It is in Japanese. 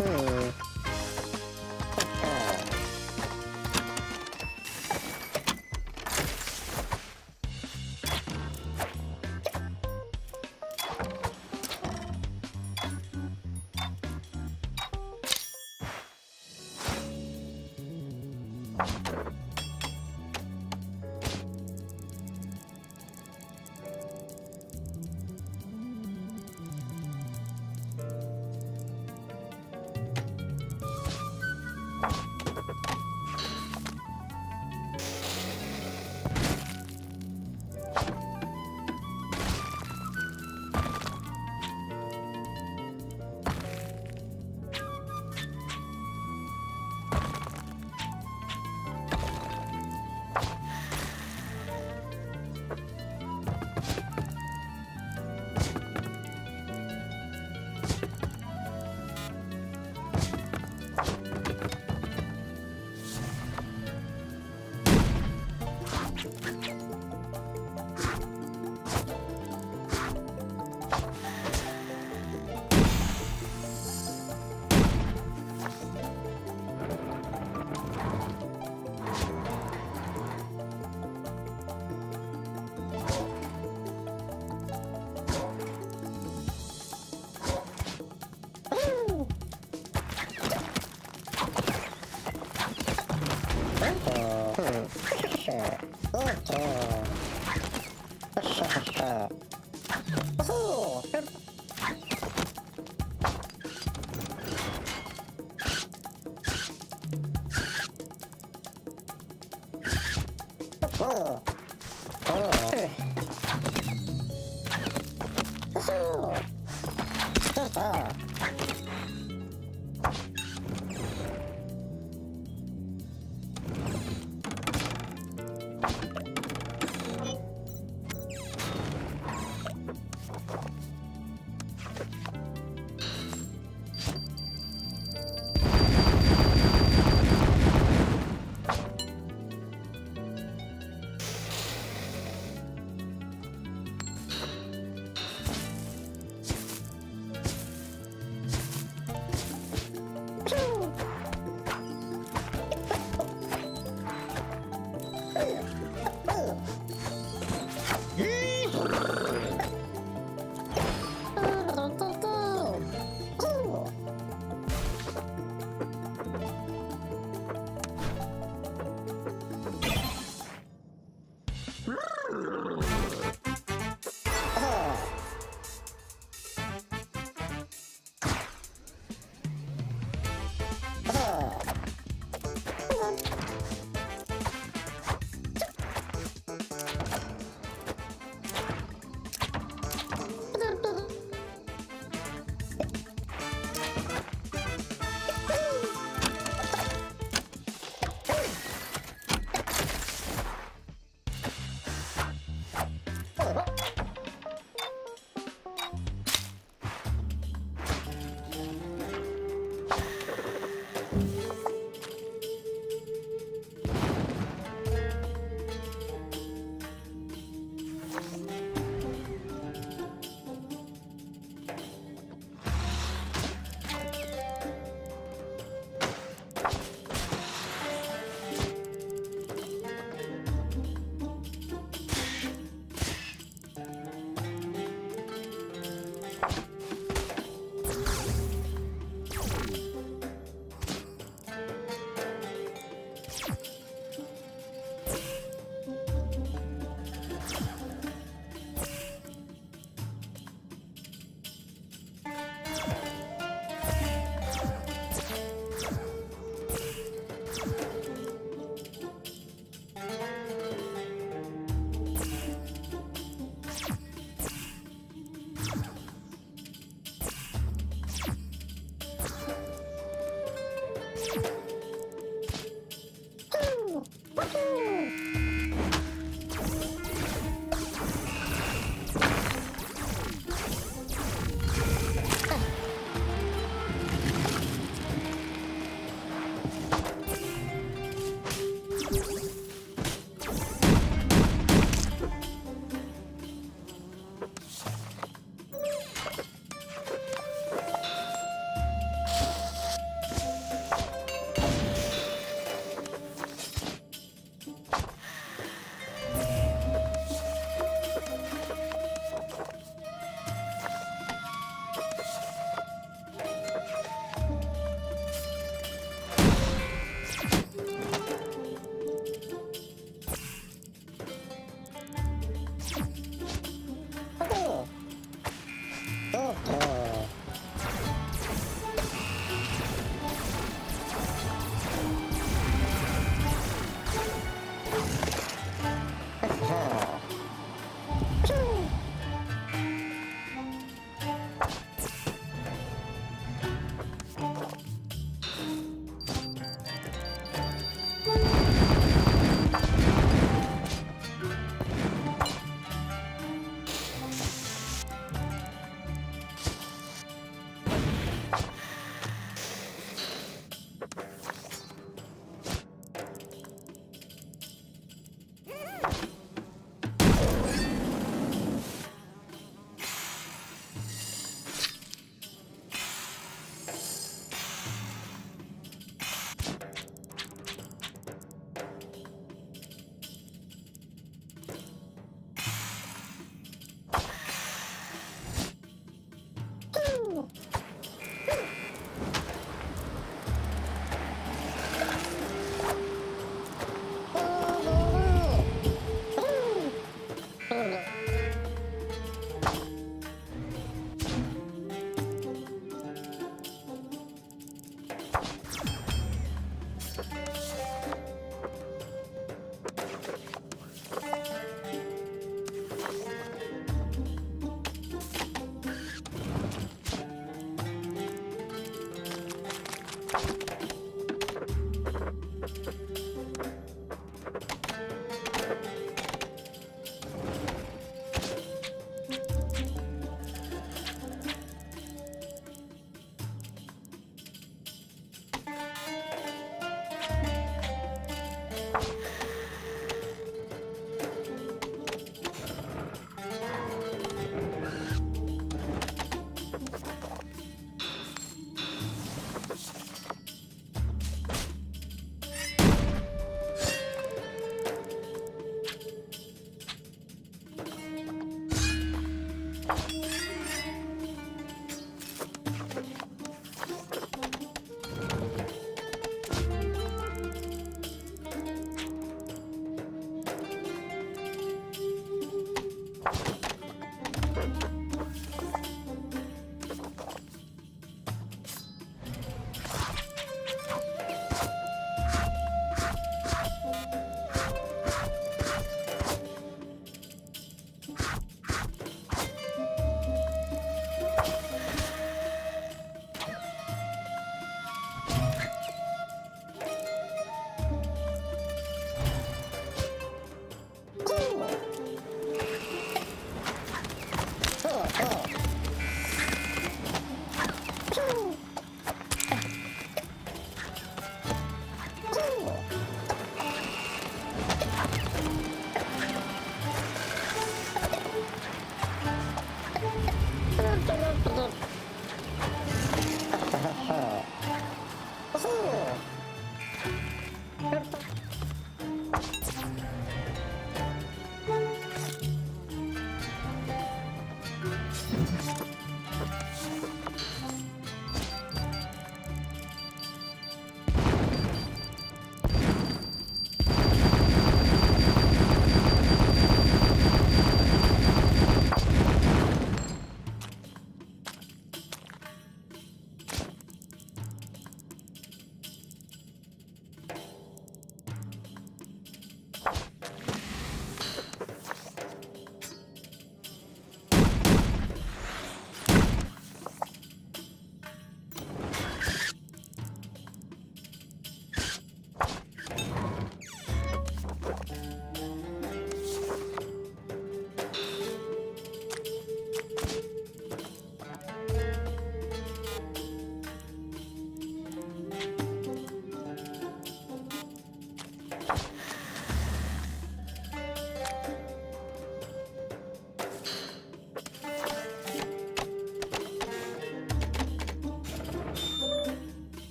해. Ah. Woohoo!